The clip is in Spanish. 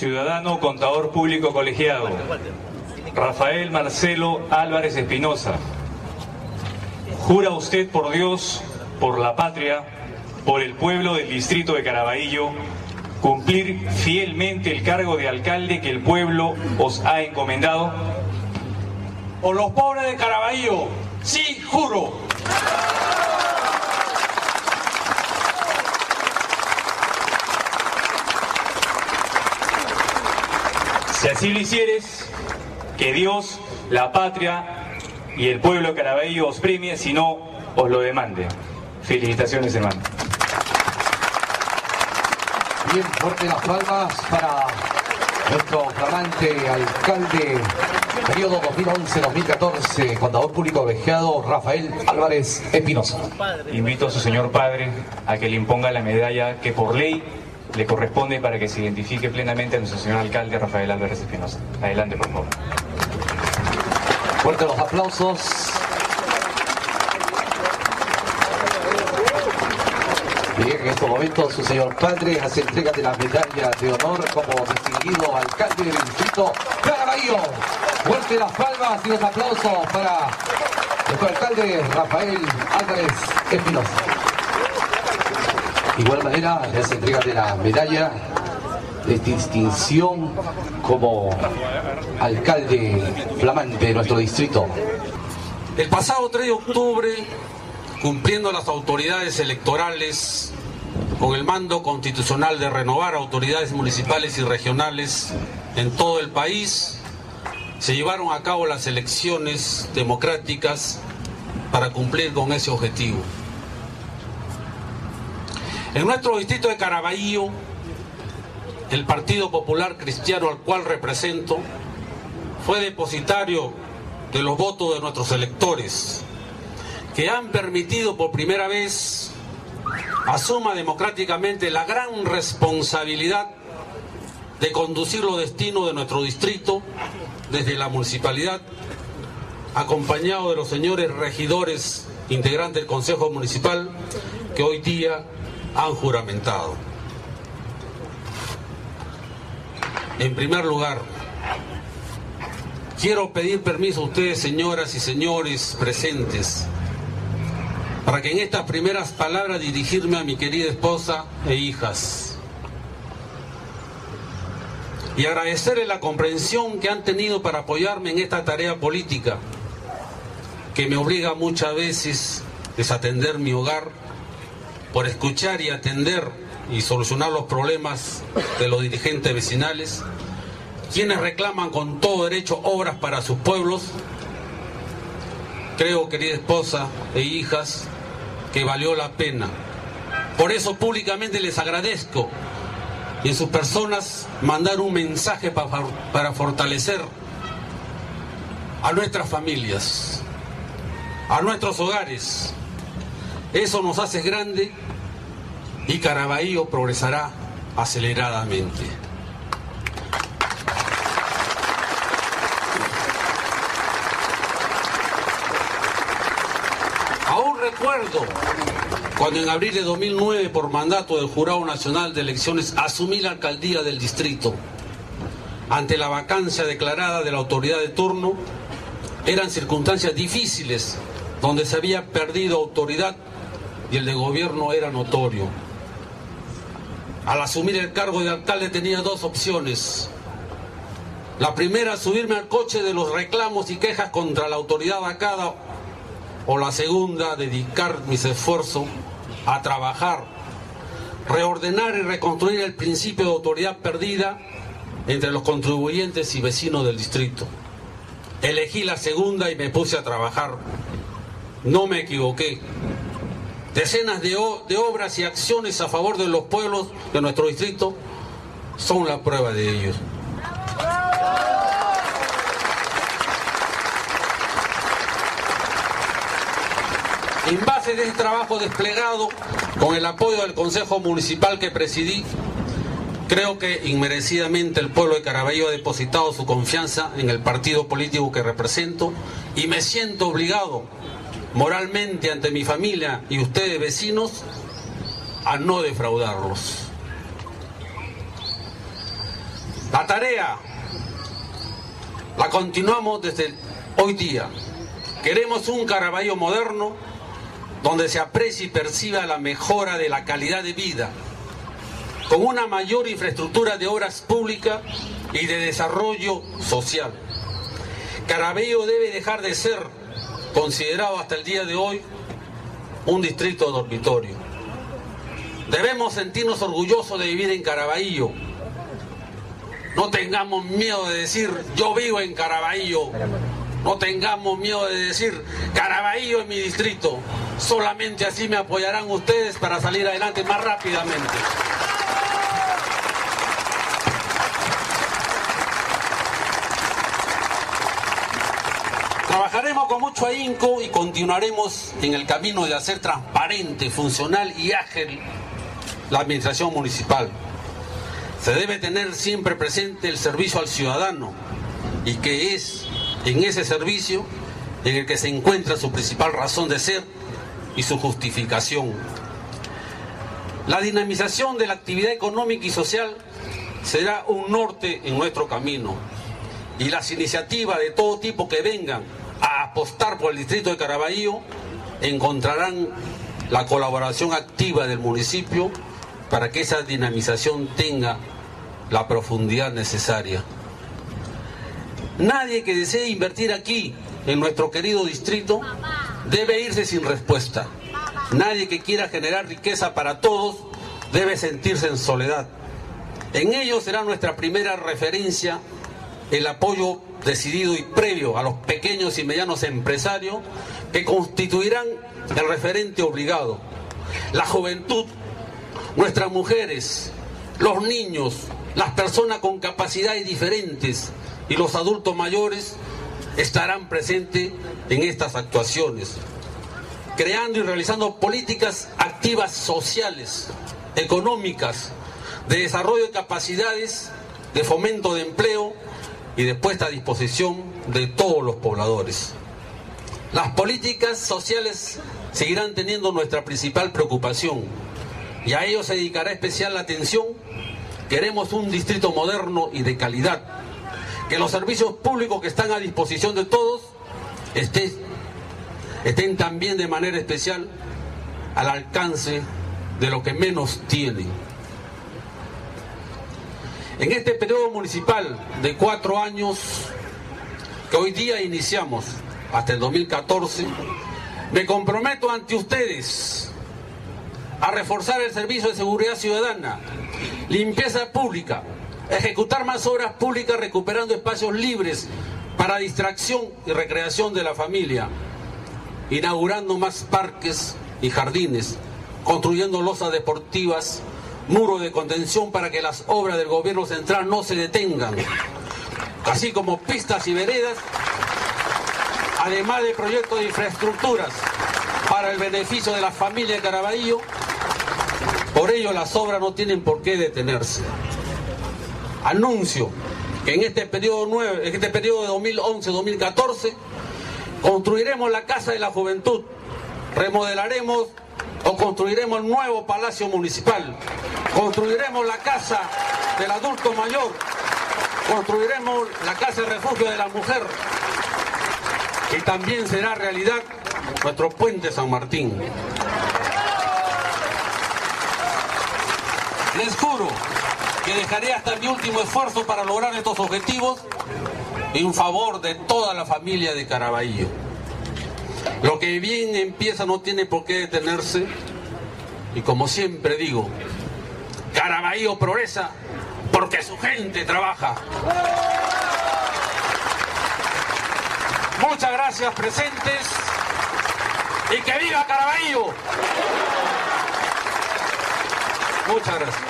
ciudadano contador público colegiado, Rafael Marcelo Álvarez Espinosa. ¿Jura usted por Dios, por la patria, por el pueblo del distrito de Caraballo, cumplir fielmente el cargo de alcalde que el pueblo os ha encomendado? Por los pobres de Caraballo, sí, juro. Si así lo hicieres, que Dios, la patria y el pueblo Caraballo os premie, si no, os lo demande. Felicitaciones, hermano. Bien, fuerte las palmas para nuestro flamante alcalde periodo 2011-2014, contador público colegiado Rafael Álvarez Espinosa. Invito a su señor padre a que le imponga la medalla que por ley le corresponde para que se identifique plenamente a nuestro señor alcalde Rafael Álvarez Espinosa. Adelante, por favor. Fuerte los aplausos. Bien, en estos momentos su señor padre hace entrega de la medalla de honor como distinguido alcalde del distrito Caraballo. Fuerte las palmas y los aplausos para nuestro alcalde Rafael Álvarez Espinosa. De igual manera, le hace entrega de la medalla de distinción como alcalde flamante de nuestro distrito. El pasado 3 de octubre, cumpliendo las autoridades electorales con el mando constitucional de renovar autoridades municipales y regionales en todo el país, se llevaron a cabo las elecciones democráticas para cumplir con ese objetivo. En nuestro distrito de Caraballo, el Partido Popular Cristiano al cual represento fue depositario de los votos de nuestros electores, que han permitido por primera vez asuma democráticamente la gran responsabilidad de conducir los destinos de nuestro distrito desde la municipalidad, acompañado de los señores regidores integrantes del Consejo Municipal que hoy día han juramentado. En primer lugar, quiero pedir permiso a ustedes, señoras y señores presentes, para que en estas primeras palabras dirigirme a mi querida esposa e hijas. Y agradecerles la comprensión que han tenido para apoyarme en esta tarea política, que me obliga muchas veces a desatender mi hogar por escuchar y atender y solucionar los problemas de los dirigentes vecinales, quienes reclaman con todo derecho obras para sus pueblos. Creo, querida esposa e hijas, que valió la pena. Por eso públicamente les agradezco y en sus personas mandar un mensaje para, para fortalecer a nuestras familias, a nuestros hogares. Eso nos hace grande y Caraballo progresará aceleradamente. Aún recuerdo cuando en abril de 2009, por mandato del Jurado Nacional de Elecciones, asumí la alcaldía del distrito. Ante la vacancia declarada de la autoridad de turno, eran circunstancias difíciles, donde se había perdido autoridad y el de gobierno era notorio. Al asumir el cargo de alcalde tenía dos opciones. La primera, subirme al coche de los reclamos y quejas contra la autoridad vacada. O la segunda, dedicar mis esfuerzos a trabajar, reordenar y reconstruir el principio de autoridad perdida entre los contribuyentes y vecinos del distrito. Elegí la segunda y me puse a trabajar. No me equivoqué. Decenas de, obras y acciones a favor de los pueblos de nuestro distrito son la prueba de ello. En base de este trabajo desplegado, con el apoyo del Consejo Municipal que presidí, creo que inmerecidamente el pueblo de Caraballo ha depositado su confianza en el partido político que represento y me siento obligado moralmente ante mi familia y ustedes vecinos a no defraudarlos. La tarea la continuamos desde hoy día. Queremos un Caraballo moderno donde se aprecie y perciba la mejora de la calidad de vida, con una mayor infraestructura de obras públicas y de desarrollo social. Caraballo debe dejar de ser considerado hasta el día de hoy un distrito dormitorio. Debemos sentirnos orgullosos de vivir en Caraballo. No tengamos miedo de decir yo vivo en Caraballo. No tengamos miedo de decir Caraballo es mi distrito. Solamente así me apoyarán ustedes para salir adelante más rápidamente. Trabajaremos con mucho ahínco y continuaremos en el camino de hacer transparente, funcional y ágil la administración municipal. Se debe tener siempre presente el servicio al ciudadano y que es en ese servicio en el que se encuentra su principal razón de ser y su justificación. La dinamización de la actividad económica y social será un norte en nuestro camino y las iniciativas de todo tipo que vengan a apostar por el distrito de Caraballo encontrarán la colaboración activa del municipio para que esa dinamización tenga la profundidad necesaria. Nadie que desee invertir aquí, en nuestro querido distrito, debe irse sin respuesta. Nadie que quiera generar riqueza para todos debe sentirse en soledad. En ello será nuestra primera referencia el apoyo decidido y previo a los pequeños y medianos empresarios que constituirán el referente obligado. La juventud, nuestras mujeres, los niños, las personas con capacidades diferentes y los adultos mayores estarán presentes en estas actuaciones, creando y realizando políticas activas sociales, económicas, de desarrollo de capacidades, de fomento de empleo y de puesta a disposición de todos los pobladores. Las políticas sociales seguirán teniendo nuestra principal preocupación y a ello se dedicará especial atención. Queremos un distrito moderno y de calidad, que los servicios públicos que están a disposición de todos estén, estén también de manera especial al alcance de lo que menos tienen. En este periodo municipal de cuatro años que hoy día iniciamos hasta el 2014, me comprometo ante ustedes a reforzar el servicio de seguridad ciudadana, limpieza pública, ejecutar más obras públicas recuperando espacios libres para distracción y recreación de la familia, inaugurando más parques y jardines, construyendo losas deportivas muro de contención para que las obras del gobierno central no se detengan, así como pistas y veredas, además de proyectos de infraestructuras para el beneficio de la familia de Caraballo. Por ello las obras no tienen por qué detenerse. Anuncio que en este periodo, este periodo de 2011-2014 construiremos la Casa de la Juventud, remodelaremos construiremos el nuevo Palacio Municipal, construiremos la Casa del Adulto Mayor, construiremos la Casa de Refugio de la Mujer y también será realidad nuestro puente San Martín. Les juro que dejaré hasta mi último esfuerzo para lograr estos objetivos en favor de toda la familia de Caraballo. Lo que bien empieza no tiene por qué detenerse. Y como siempre digo, Caraballo progresa porque su gente trabaja. Muchas gracias presentes y que viva Caraballo. Muchas gracias.